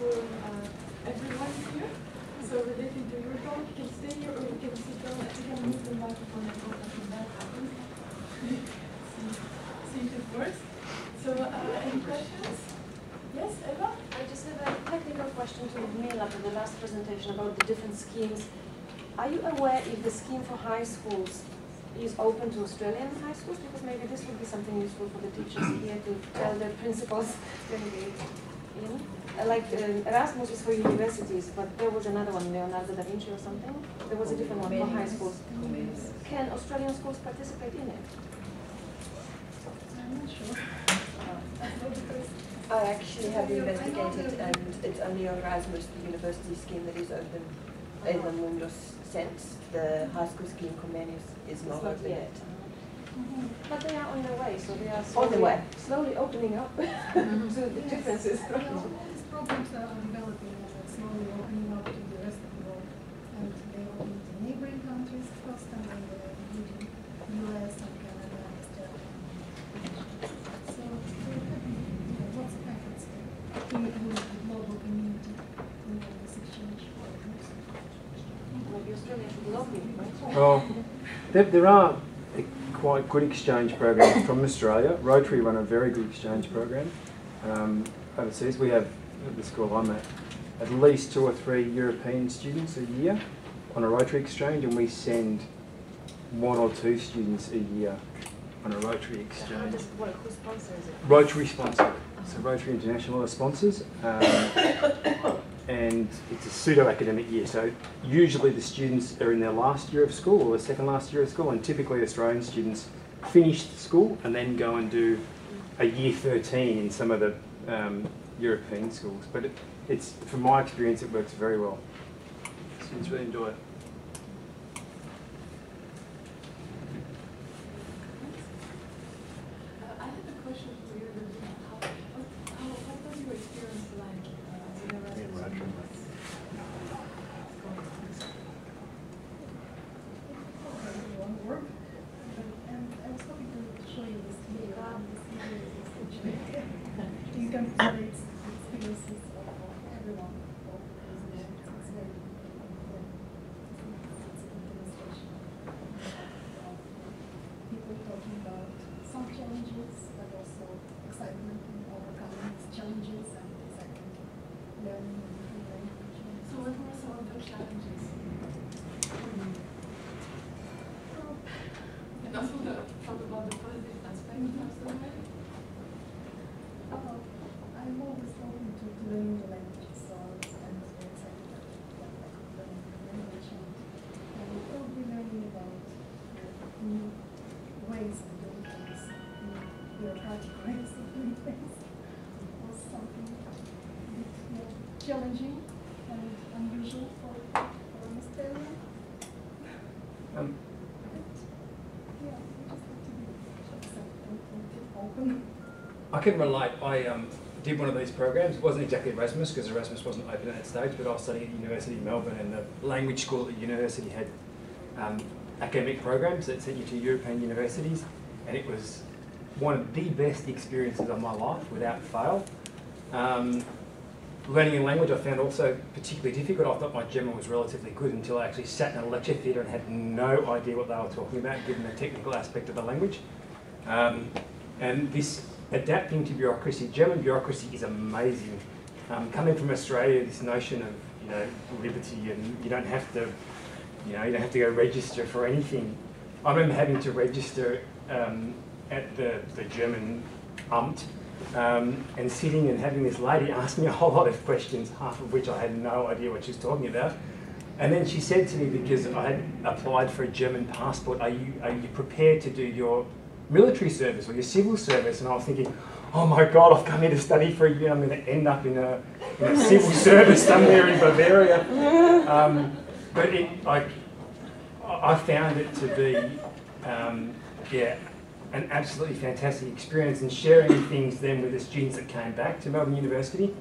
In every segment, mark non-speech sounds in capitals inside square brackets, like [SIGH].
to uh, everyone here. So related to your talk, you can stay here or you can sit down. You can move the microphone and that happens. [LAUGHS] See if it works. So uh, any questions? Yes, Eva? I just have a technical question to Mila from the last presentation about the different schemes. Are you aware if the scheme for high schools is open to Australian high schools? Because maybe this would be something useful for the teachers here to tell their principals [LAUGHS] in. Uh, Like um, Erasmus is for universities, but there was another one, Leonardo da Vinci or something. There was a different one for high schools. Can Australian schools participate in it? I'm not sure. I actually have investigated and it's only Erasmus, the university scheme that is open in the Mundus sense. The high school scheme Comenius is not not open yet. yet. But they are on their way, so they are On the slowly, way. slowly opening up [LAUGHS] to the differences. Well, these programs are developing and slowly opening up to the rest of the world. And they open to neighboring countries first and then they're US and Canada and Australia. So we're having you know, lots of efforts to include the global community in all this exchange programs. Maybe Australia should love me, right? Well, there, there are quite good exchange programs from Australia. Rotary run a very good exchange program um, overseas. We have, at the school I'm at, at least two or three European students a year on a Rotary exchange, and we send one or two students a year on a Rotary exchange. does work? Who sponsors it? Rotary sponsor. So Rotary International are sponsors. Um, and it's a pseudo-academic year. So usually the students are in their last year of school or the second last year of school, and typically Australian students finish school and then go and do a year 13 in some of the um, European schools. But it, it's, from my experience, it works very well. Students really enjoy it. Uh, I have a question for you. Lily. How, how, what was your experience like uh, as an Erasmus? student? One work. And I was hoping to show you this video. and this video is essentially you can compare its experiences of of everyone. of those nations. It's very important. It's a good demonstration of people talking about some challenges, but also excitement in overcoming these challenges and excitement learning a different language. and So what were some of the challenges? And also the, talk about the positive aspects of the way. Uh, I'm always open to, to learning the language, so I was I was very excited that that I could learn the language and, and we'll be learning about uh, new ways of doing things, new bureaucratic ways of doing things. Was something a bit more challenging and unusual for, for an Australian. Um, But, yeah, we just have to be accept and, and keep open. I can relate. I um, did one of these programs. It wasn't exactly Erasmus because Erasmus wasn't open at that stage, but I was studying at the University of Melbourne and the language school at the university had um, academic programs that sent you to European universities, and it was one of the best experiences of my life without fail. Um, learning a language I found also particularly difficult. I thought my German was relatively good until I actually sat in a lecture theatre and had no idea what they were talking about, given the technical aspect of the language. Um, and this adapting to bureaucracy, German bureaucracy is amazing. Um, coming from Australia, this notion of you know liberty and you don't have to, you know, you don't have to go register for anything. I remember having to register um, at the, the German Amt um, and sitting and having this lady ask me a whole lot of questions, half of which I had no idea what she was talking about. And then she said to me, because I had applied for a German passport, are you, are you prepared to do your military service or your civil service? And I was thinking, oh my God, I've come here to study for a year, I'm going to end up in a, in a civil [LAUGHS] service somewhere in Bavaria. Um, but it, like, I found it to be, um, yeah, an absolutely fantastic experience and sharing things then with the students that came back to Melbourne University.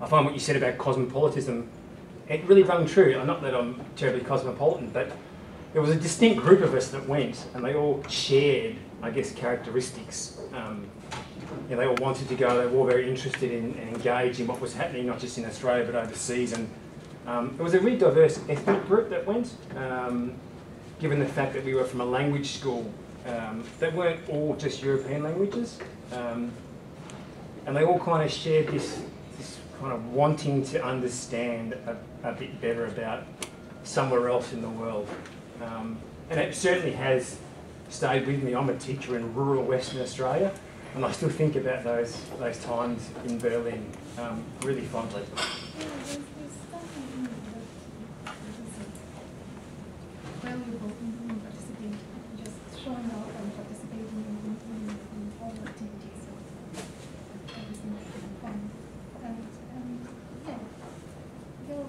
I find what you said about cosmopolitanism, it really rung true. Not that I'm terribly cosmopolitan, but there was a distinct group of us that went and they all shared I guess, characteristics. Um, they all wanted to go, they were all very interested in and engaged in what was happening, not just in Australia but overseas. And um, it was a really diverse ethnic group that went, um, given the fact that we were from a language school um, that weren't all just European languages. Um, and they all kind of shared this, this kind of wanting to understand a, a bit better about somewhere else in the world. Um, and it certainly has stayed with me. I'm a teacher in rural Western Australia, and I still think about those those times in Berlin um, really fondly. Yeah, there's, there's something in it that is valuable in, in participating, just showing up and participating in, in, in, in all activities of everything that you fun. And, and yeah, you're,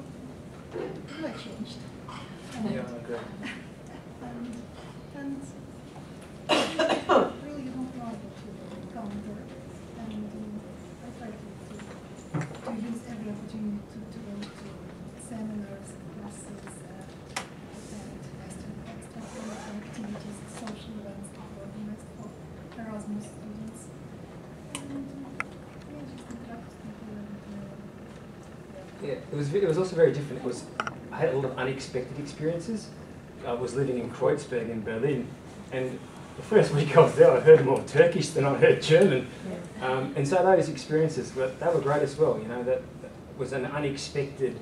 you are changed. And, Yeah, I agree. and, and really not liable to encounter. And um, I try to, to, to use every opportunity to, to go to seminars, classes, uh, attend extra, extracurricular activities, social events that were organized for Erasmus students. And um, yeah, just interact with people and uh, Yeah, it was. It was also very different. It was. I had a lot of unexpected experiences. I was living in Kreuzberg in Berlin, and the first week I was there, I heard more Turkish than I heard German, um, and so those experiences were they were great as well. You know, that was an unexpected.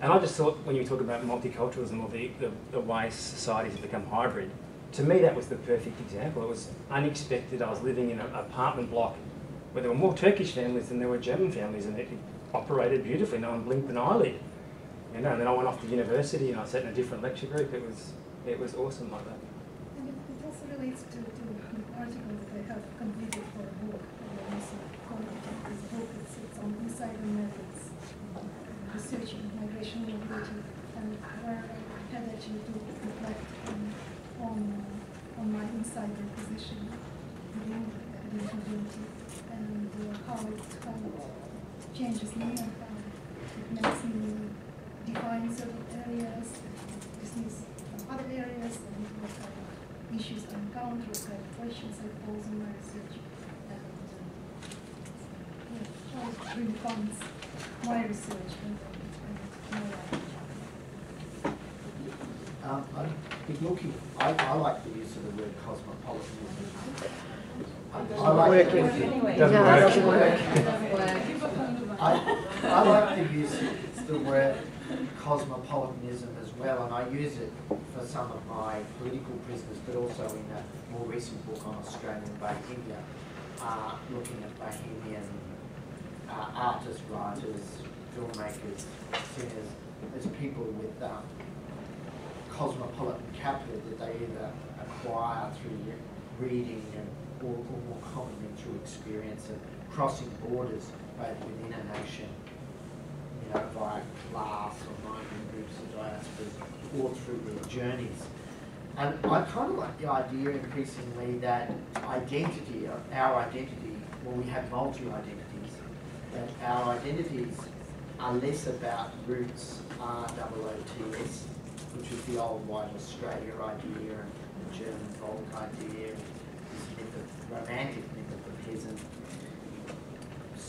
And I just thought when you talk about multiculturalism or the, the, the way societies have become hybrid, to me that was the perfect example. It was unexpected. I was living in an apartment block where there were more Turkish families than there were German families, and it operated beautifully. No one blinked an eyelid. You know, and then I went off to university and I sat in a different lecture group. It was it was awesome like that. And it, it also relates to, to an article that I have completed for a book, that also book, it's, it's on insider methods, um, researching migration mobility, and where I had actually to reflect on, on, uh, my insider position within the mobility, and uh, how it, how it changes me and how it makes me define certain areas, dismiss from other areas, and what kind of issues I encounter, what kind of questions I pose in my research, and um, yeah, how it really funds my research and, and my life. Um, I think looking, I, I like the use of the word cosmopolitanism. I, I like the, Anyway. Doesn't work. it doesn't work. I, I like to use the word cosmopolitanism as well, and I use it for some of my political prisoners, but also in a more recent book on Australian Bohemia, uh, looking at Bohemian uh, artists, writers, filmmakers, singers, as people with um, cosmopolitan capital that they either acquire through reading and, or, or more commonly through experience of crossing borders both within a nation, you know, via class or migrant groups or diasporas, or through their journeys. And I kind of like the idea increasingly that identity, our identity, well, we have multi-identities, that our identities are less about roots, R-O-O-T-S, which was the old white Australia idea and the German folk idea, this myth of, romantic myth of the peasant,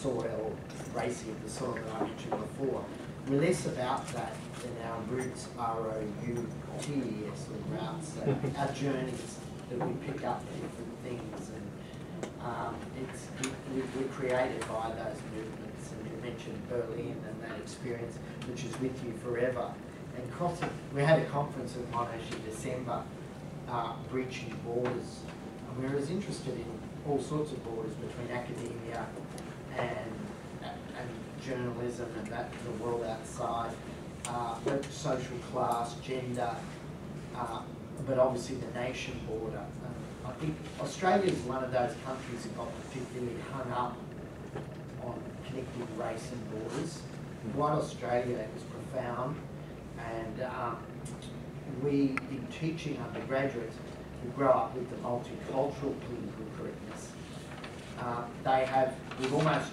soil, racing of the soil that I mentioned before. We're less about that than our roots, R-O-U-T-S, or routes, [LAUGHS] our journeys that we pick up different things and um, it's, it, we, we're created by those movements and you mentioned Berlin and that experience which is with you forever. And crossing, we had a conference in Monash in December, uh, breaching borders. And we were as interested in all sorts of borders between academia and, and journalism and that, the world outside, uh, social class, gender, uh, but obviously the nation border. And I think Australia is one of those countries that got particularly hung up on connecting race and borders. White Australia is profound, and um, we, in teaching undergraduates, who grow up with the multicultural political correctness, uh, they have, we've almost,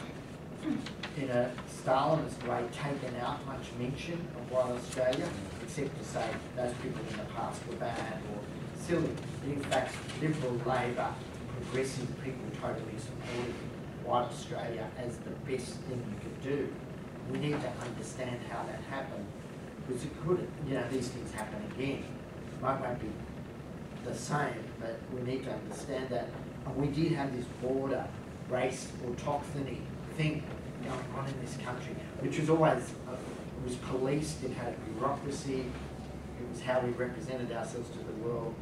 in a Stalinist way, taken out much mention of white Australia, except to say those people in the past were bad or silly. In fact, Liberal Labor progressive people totally supported white Australia as the best thing you could do. We need to understand how that happened, because it could, you know, these things happen again. It Might won't be the same, but we need to understand that. And we did have this border race or autochthony thing going on in this country, which was always, uh, was policed, it had a bureaucracy, it was how we represented ourselves to the world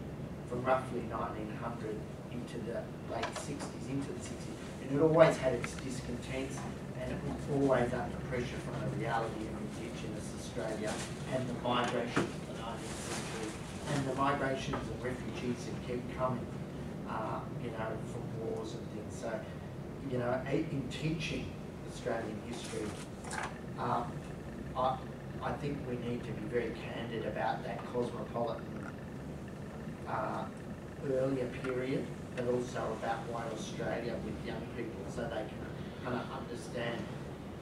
from roughly 1900 into the late 60s, into the 60s. And it always had its discontents and it was always under pressure from the reality of Indigenous Australia and the migration of the 19th century and the migrations of refugees that kept coming, uh, you know, from wars and things. So, you know, in teaching Australian history, um, I, I think we need to be very candid about that cosmopolitan uh, earlier period, but also about white Australia with young people so they can kind of understand.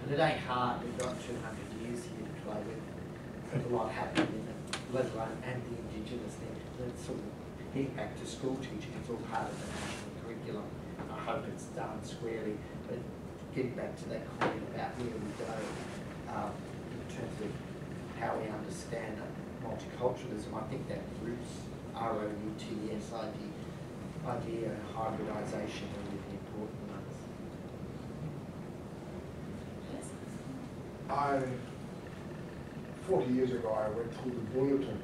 And it ain't hard, we've got 200 years here to play with. A lot happened in it, let alone, and the Indigenous thing. Let's sort of back to school teaching, it's all part of the national curriculum. I hope it's done squarely, but getting back to that comment about where we go um, in terms of how we understand multiculturalism, I think that roots R-O-U-T-S idea, idea and hybridisation are really important ones. I, forty years ago, I went through the bulletin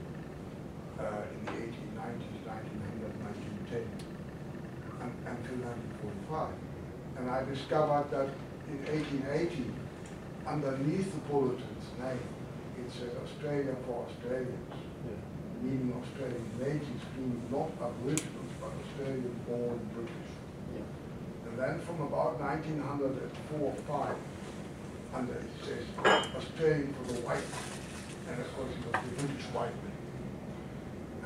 uh, in the eighteen nineties, nineteen hundred, nineteen ten, until nineteen forty-five. And I discovered that in eighteen eighty, underneath the bulletin's name, it said Australia for Australians, meaning Australian natives, meaning not Aboriginals, but Australian-born British. Yeah. And then from about 1904 5, under it says Australian for the white, and of course it was the British white man.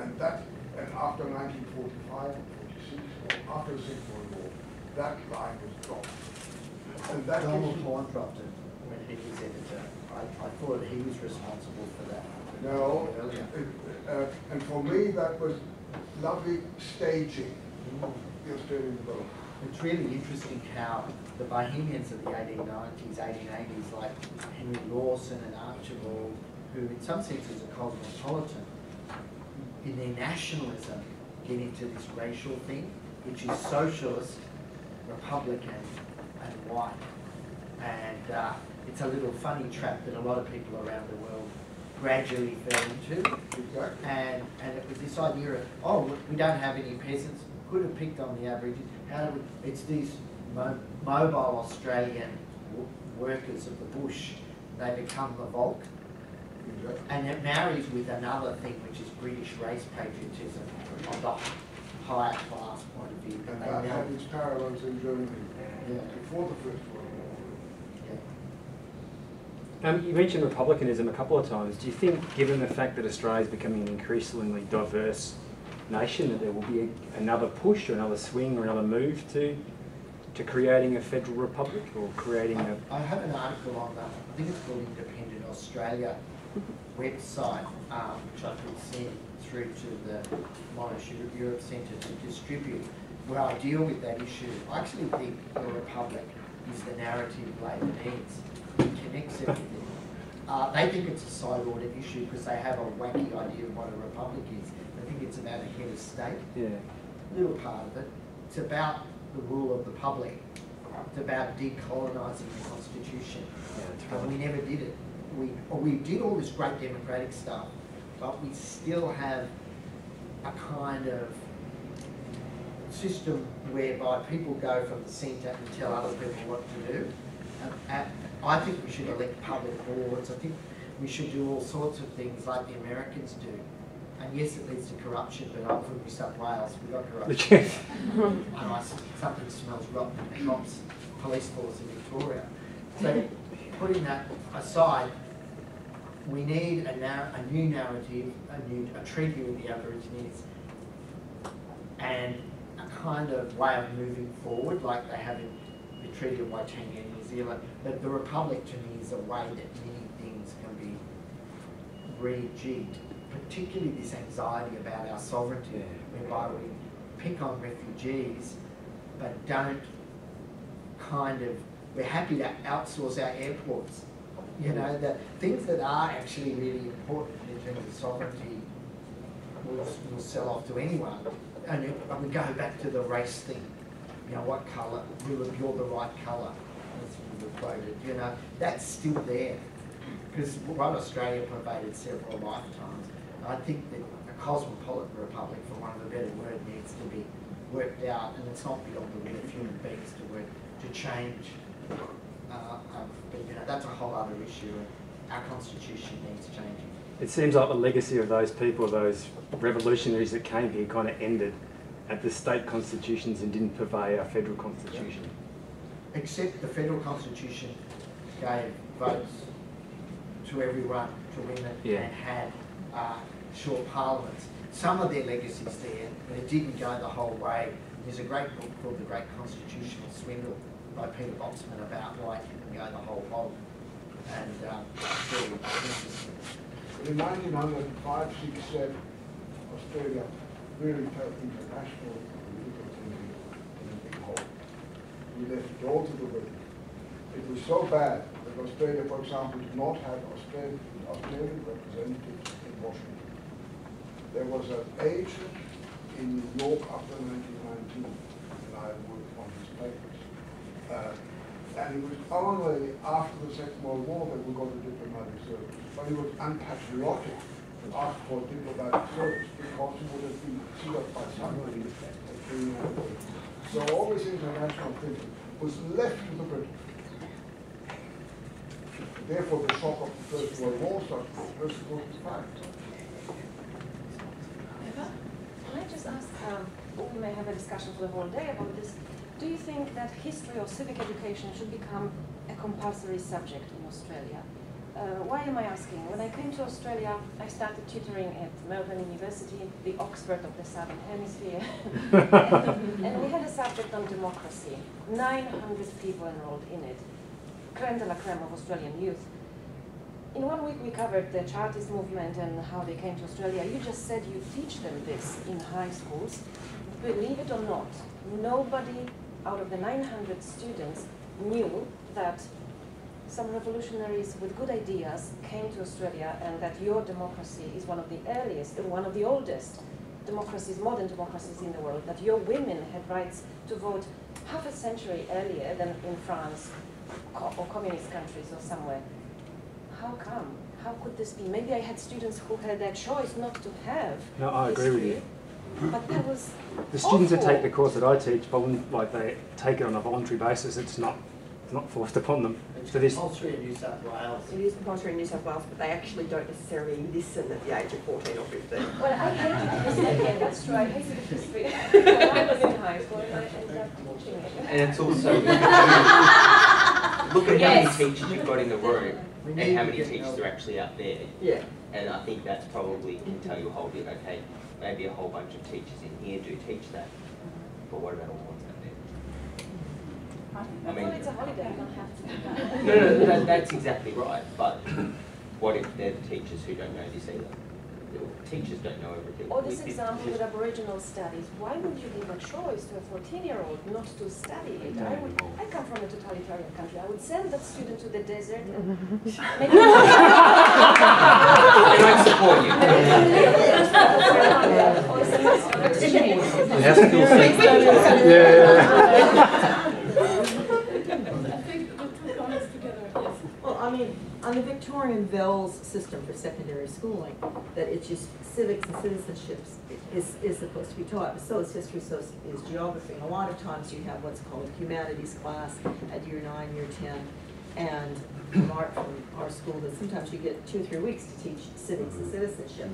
And that, and after 1945 or 46, or after the Second World War, that line was dropped. And that Donald gives you- Horne dropped it when he was editor. I, I thought he was responsible for that. No, Earlier. it- uh, and for me, that was lovely staging, the Australian vote. It's really interesting how the Bohemians of the 1890s, 1880s, like Henry Lawson and Archibald, who in some sense senses are cosmopolitan, in their nationalism get into this racial thing, which is socialist, Republican, and white. And uh, it's a little funny trap that a lot of people around the world gradually fell into. And, and it was this idea of, oh, we don't have any peasants, could have picked on the Aborigines. How do we, it's these mo- mobile Australian workers of the bush, they become the Volk. Exactly. And it marries with another thing, which is British race patriotism on the higher class point of view. And They that now- had its parallels in Germany Yeah. before the First World War. yeah. Um, you mentioned republicanism a couple of times. Do you think, given the fact that Australia is becoming an increasingly diverse nation, that there will be a, another push or another swing or another move to to creating a federal republic or creating a I have an article on that, I think it's called Independent Australia website, um, which I could send through to the Monash Europe- Centre to distribute, where I deal with that issue. I actually think the Republic is the narrative Labor needs. It connects everything. Uh, they think it's a side-ordered issue because they have a wacky idea of what a republic is. They think it's about a head of state yeah. little part of it. It's about the rule of the public. It's about decolonising the constitution. Yeah, But we never did it. We, or we did all this great democratic stuff, but we still have a kind of system whereby people go from the centre and tell other people what to do. And, and I think we should elect public boards. I think we should do all sorts of things like the Americans do. And yes, it leads to corruption, but I'm from New South Wales, we've got corruption. [LAUGHS] And I, something smells rotten in the cops, police force in Victoria. So putting that aside, we need a nar- a new narrative, a new, a treaty with the Aborigines, and a kind of way of moving forward, like they have in the Treaty of Waitangi in New Zealand. But the Republic to me is a way that many things can be rejigged, particularly this anxiety about our sovereignty, whereby we pick on refugees but don't kind of, we're happy to outsource our airports. You know, the things that are actually really important in terms of sovereignty, we'll, we'll sell off to anyone. And we go back to the race thing, you know, what colour, you're, the right colour, were quoted, you know, that's still there. Because what Australia provided several lifetimes, I think that a cosmopolitan republic, for want of a better word, needs to be worked out, and it's not beyond the will of human beings to work, to change. Uh, but, you know, that's a whole other issue, our constitution needs changing. It seems like the legacy of those people, those revolutionaries that came here, kind of ended at the state constitutions and didn't purvey our federal constitution. Except the federal constitution gave votes to everyone, to women, Yeah. and had uh, short parliaments. Some of their legacies there, but it didn't go the whole way. There's a great book called The Great Constitutional Swindle by Peter Botsman about why it didn't go the whole hog. And um, very interesting. In 1905, 6, 7, Australia really felt international political thinking in a big hole. We left it all to the women. It was so bad that Australia, for example, did not have Australian, Australian representatives in Washington. There was an agent in New York after 1919, and I worked on his papers. Uh, and it was only after the Second World War that we got a diplomatic service. But it was unpatriotic to ask for diplomatic service because it would have been seen by somebody. So all this international thinking was left to the British. Therefore, the shock of the First World War started. War fact. Eva, can I just ask, um, we may have a discussion for the whole day about this. Do you think that history or civic education should become a compulsory subject in Australia? Uh, why am I asking? When I came to Australia, I started tutoring at Melbourne University, the Oxford of the Southern Hemisphere. [LAUGHS] and, we had a subject on democracy. 900 people enrolled in it. Creme de la creme of Australian youth. In one week, we covered the Chartist movement and how they came to Australia. You just said you teach them this in high schools. Believe it or not, nobody out of the 900 students knew that some revolutionaries with good ideas came to Australia and that your democracy is one of the earliest, uh, one of the oldest democracies, modern democracies in the world, that your women had rights to vote half a century earlier than in France or communist countries or somewhere. How come? How could this be? Maybe I had students who had their choice not to have No, I agree with you. History, But that was The students that take the course that I teach, but like they take it on a voluntary basis, it's not not forced upon them. It's So this compulsory in New South Wales. It is compulsory in New South Wales, but they actually don't necessarily listen at the age of 14 or 15. Well, I hated history again, that's true, I hated history. [LAUGHS] When I was in high school and I ended up teaching it. And it's also, [LAUGHS] look at, Yes. how many teachers you've got in the room and how many teachers are actually out there. Yeah. And I think that's probably can tell you a whole bit, okay, maybe a whole bunch of teachers in here do teach that, but what about all the ones out there? I mean, Well, it's a holiday, you don't have to do that. [LAUGHS] no, no, that, that's exactly right, but what if they're the teachers who don't know this either? Teachers don't know everything. Or this We- we example with Aboriginal studies, why would you give a choice to a fourteen-year-old not to study it? I would, I come from a totalitarian country, I would send that student to the desert and [LAUGHS] [LAUGHS] They don't support you. It has to feel yeah. Well, I mean, on the Victorian VELS system for secondary schooling, that it's just civics and citizenships is, is supposed to be taught, so is history, so is geography. And a lot of times you have what's called a humanities class at year nine, year ten, and from our, from our school, that sometimes you get two, or three weeks to teach civics and mm-hmm. citizenship.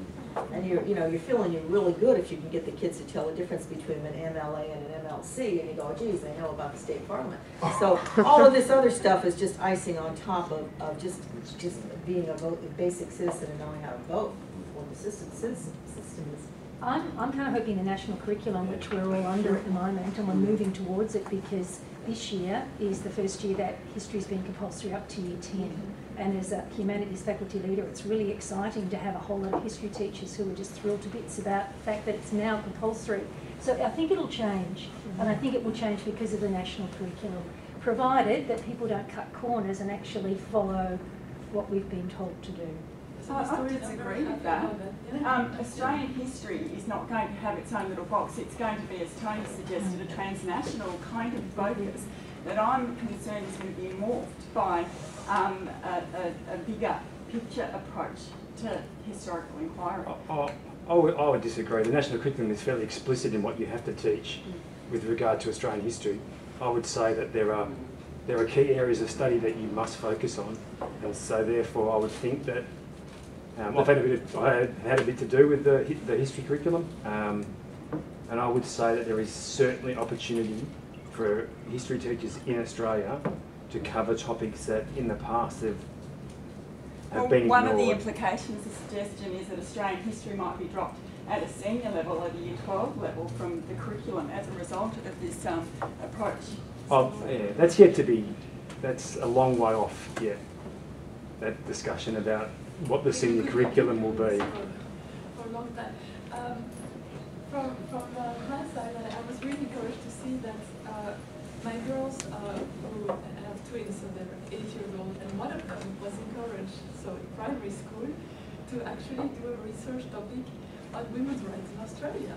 And you're, you know, you're feeling you're really good if you can get the kids to tell the difference between an MLA and an MLC, and you go, geez, they know about the state parliament. So [LAUGHS] all of this other stuff is just icing on top of, of just, just being a vote, a basic citizen and knowing how to vote, what the system, citizen, system is. I'm, I'm kind of hoping the national curriculum, which we're all under at the moment, and we're mm-hmm. moving towards it because this year is the first year that history's been compulsory up to year 10. And as a humanities faculty leader, it's really exciting to have a whole lot of history teachers who are just thrilled to bits about the fact that it's now compulsory. So I think it'll change, and I think it will change because of the national curriculum, provided that people don't cut corners and actually follow what we've been told to do. So I- the I stories disagree with that. Um, Australian history is not going to have its own little box. It's going to be, as Tony suggested, a transnational kind of focus that I'm concerned is going to be morphed by um, a, a, a bigger picture approach to historical inquiry. I, I, I would, I would disagree. The national curriculum is fairly explicit in what you have to teach with regard to Australian history. I would say that there are there are key areas of study that you must focus on, and so therefore I would think that um, I've had a bit of, I had, had a bit to do with the the history curriculum, um, and I would say that there is certainly opportunity for history teachers in Australia to cover topics that in the past have have Well, been one of the implications, the suggestion is that Australian history might be dropped at a senior level, at a year 12 level from the curriculum as a result of this um, approach. Oh, yeah, that's yet to be, that's a long way off yet, that discussion about what the senior curriculum will be. For a long time. Um, from from uh, my side, I, I was really encouraged to see that uh, my girls uh, who have twins, so they're eight years old, and one of them was encouraged, so in primary school, to actually do a research topic on women's rights in Australia.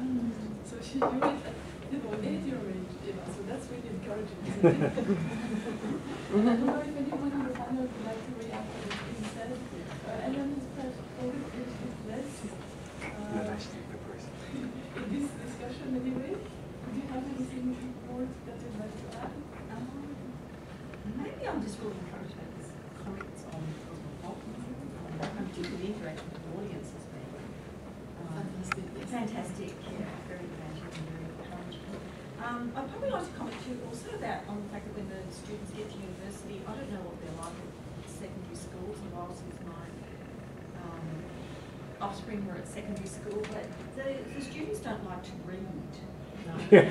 So she knew it at you know eight-year age, you know, so that's really encouraging. [LAUGHS] [LAUGHS] isn't it? and I don't know if anyone in the panel would like to react to what being said. Uh, and then it's perhaps David, please, please, No, uh, that's the person. in this discussion anyway, do you have anything more that you'd like to add? Um, Maybe I'm just really encouraged this comments on on how good the interaction with the audience has been. Um, Fantastic, yes. Fantastic, yeah, very creative and very encouraging. Um, I'd probably like to comment too also about on the fact that when the students get to university, I don't know what they're like at secondary schools, and whilst with my um, offspring were at secondary school, but the, the students don't like to read. Yeah,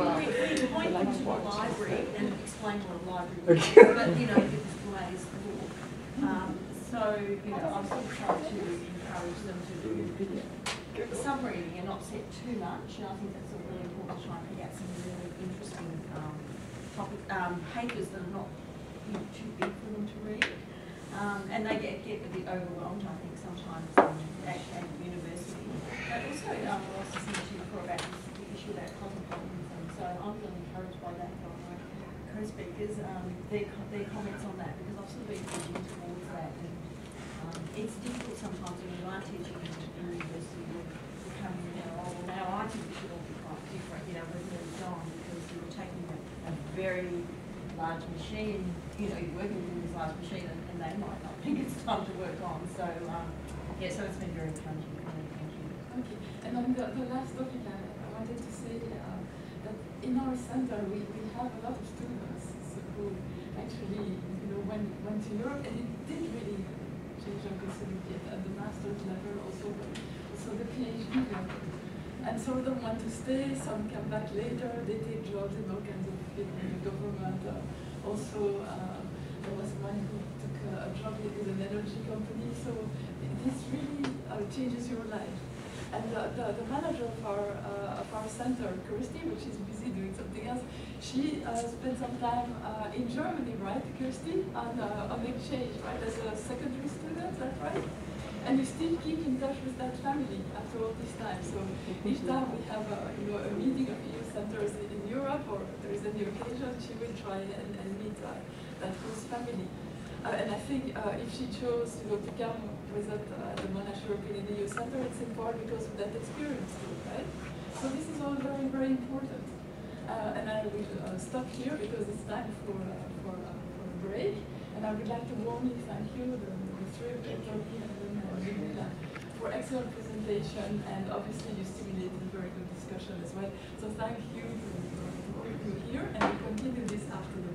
We, point them to the library and explain what a library but, you know. Um, so, you know, I'm still trying to encourage them to do some reading and not set too much, and I think that's a really important to try and pick out some really interesting, um, topic, um, papers that are not, you know, too big for them to read. Um, and they get, get a bit overwhelmed, I think, sometimes um, at, at university. But also, um, listening to you before about the issue about cosmopolitanism, so I'm really encouraged by that from my co-speakers, um, their, co- their comments on that, because I've sort of been pushing towards that. And, um, it's difficult sometimes when you are teaching in in university, you're becoming, you know, oh, well, now I think we should all be quite different, you know, we're moved on, because you're taking a, a very large machine, you know, you're working with this large machine, and, and they might not [LAUGHS] think it's time to work on, so, um, yeah, so it's been very encouraging Okay, and on the, the last topic, I, I wanted to say uh, that in our center, we, we have a lot of students who actually, you know, went, went to Europe, and it did really change our facility at the master's level, also, also the PhD level. And some of them want to stay, some come back later, they take jobs in all kinds of in the government. Uh, also, uh, there was one who took a, a job with an energy company, so this really uh, changes your life. And the, the, the manager of our, uh, of our center, Kirsty, which is busy doing something else, she uh, spent some time uh, in Germany, right, Kirsty, on, uh, on exchange, right, as a secondary student, that's right? And we still keep in touch with that family after all this time. So each time we have a, you know, a meeting of EU centers in Europe or there is any occasion, she will try and, and meet uh, that host family. Uh, and I think if she chose you know, to come without uh, the Monash European EU Center, it's in part because of that experience too, right? So this is all very, very important. Uh, and I will uh, stop here because it's time for, uh, for, uh, for, a break. And I would like to warmly thank you, the, the three of you, for excellent presentation. And obviously you stimulated very good discussion as well. So thank you for all of you here, and we continue this afternoon.